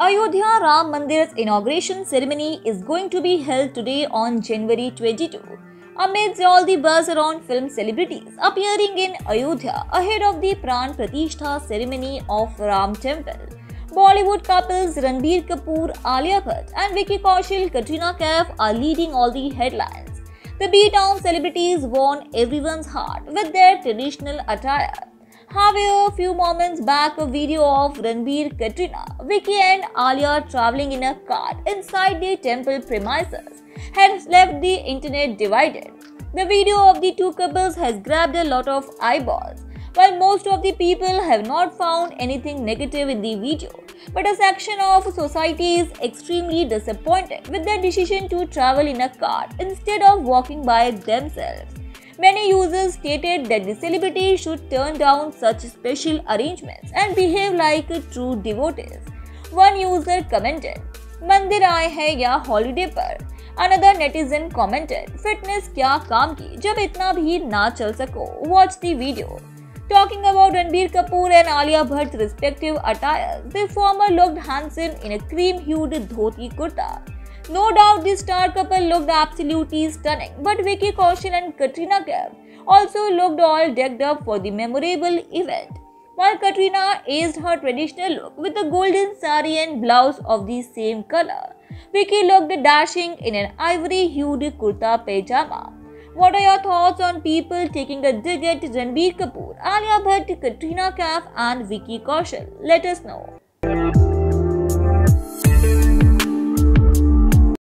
Ayodhya Ram Mandir's inauguration ceremony is going to be held today on January 22. Amidst all the buzz around film celebrities appearing in Ayodhya ahead of the Pran Pratishtha ceremony of Ram Temple, Bollywood couples Ranbir Kapoor, Alia Bhatt, and Vicky Kaushal, Katrina Kaif are leading all the headlines. The B-Town celebrities won everyone's heart with their traditional attire. However, a few moments back, a video of Ranbir, Katrina, Vicky, and Alia traveling in a car inside the temple premises has left the internet divided. The video of the two couples has grabbed a lot of eyeballs. While most of the people have not found anything negative in the video, but a section of society is extremely disappointed with their decision to travel in a car instead of walking by themselves. Many users stated that the celebrity should turn down such special arrangements and behave like true devotees. One user commented, मंदिर आए हैं या holiday पर Another netizen commented, fitness क्या काम की जब इतना भी ना चल सको watch the video Talking about Ranbir Kapoor and Alia Bhatt's respective attires, the former looked handsome in a cream-hued dhoti kurta. no doubt the star couple looked absolutely stunning, but Vicky Kaushal and Katrina Kaif also looked all decked up for the memorable event. While Katrina aced her traditional look with a golden sari and blouse of the same color, Vicky looked dashing in an ivory-hued kurta pajama. What are your thoughts on people taking a dig at Ranbir Kapoor, Alia Bhatt, Katrina Kaif and Vicky Kaushal? Let us know.